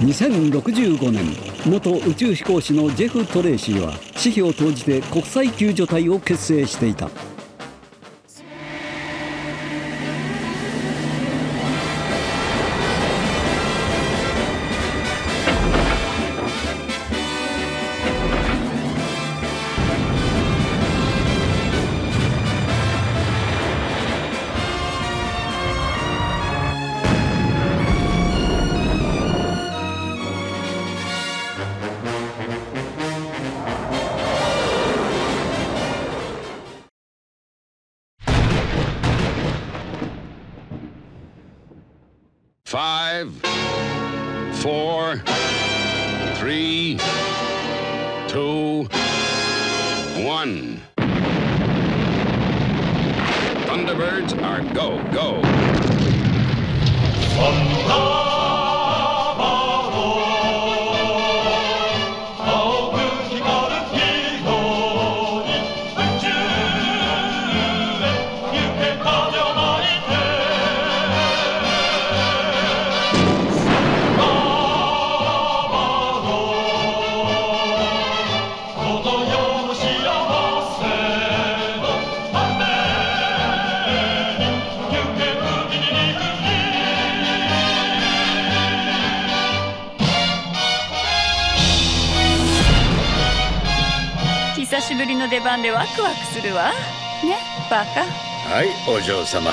2065年元宇宙飛行士のジェフ・トレーシーは私費を投じて国際救助隊を結成していた。Five, four, three, two, one. Thunderbirds are go, go. 久しぶりの出番でワクワクするわ。ねバカ。はいお嬢様。